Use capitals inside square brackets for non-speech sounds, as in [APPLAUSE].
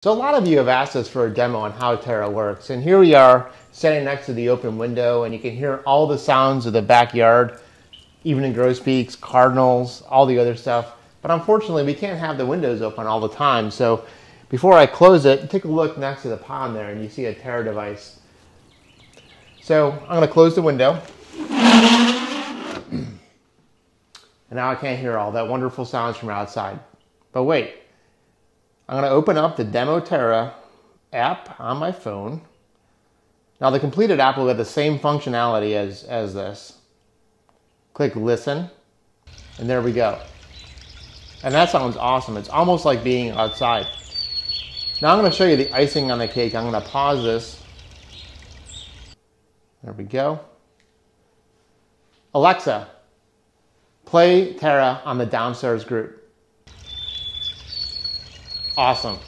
So a lot of you have asked us for a demo on how Terra works, and here we are standing next to the open window, and you can hear all the sounds of the backyard, evening grosbeaks, cardinals, all the other stuff. But unfortunately, we can't have the windows open all the time. So before I close it, take a look next to the pond there, and you see a Terra device. So I'm going to close the window. [CLEARS THROAT] and now I can't hear all that wonderful sounds from outside. But wait, I'm going to open up the Demo Terra app on my phone. Now the completed app will get the same functionality as, as this. Click listen, and there we go. And that sounds awesome. It's almost like being outside. Now I'm going to show you the icing on the cake. I'm going to pause this. There we go. Alexa, play Terra on the downstairs group. Awesome.